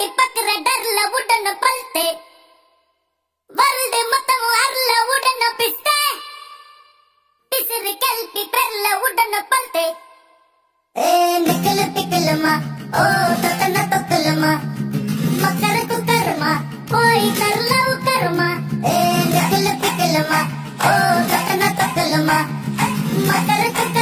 எட்டி பக்குற டர்ல உடன பல்தே வருது மொத்தமும் அருள உடன பிஸ்தே பிசிறு கல்பி பெர்ல உடன பல்தே ஏ நிக்கல பிக்கலமா? ஓ தொத்தன தொத்தலமா? மக்கர குக்கரமா போய் கர்ல உக்கரமா ஏ நிக்கல பிக்கலமா? ஓ தொத்தன தொத்தலமா? மக்கர குக்கரமா